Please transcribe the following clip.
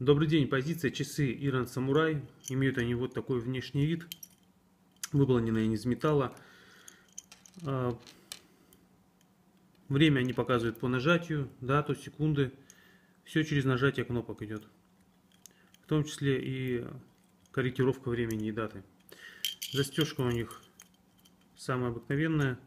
Добрый день, позиция часы Иран Самурай. Имеют они вот такой внешний вид. Выполнены они из металла. А, время они показывают по нажатию, дату, секунды. Все через нажатие кнопок идет. В том числе и корректировка времени и даты. Застежка у них самая обыкновенная.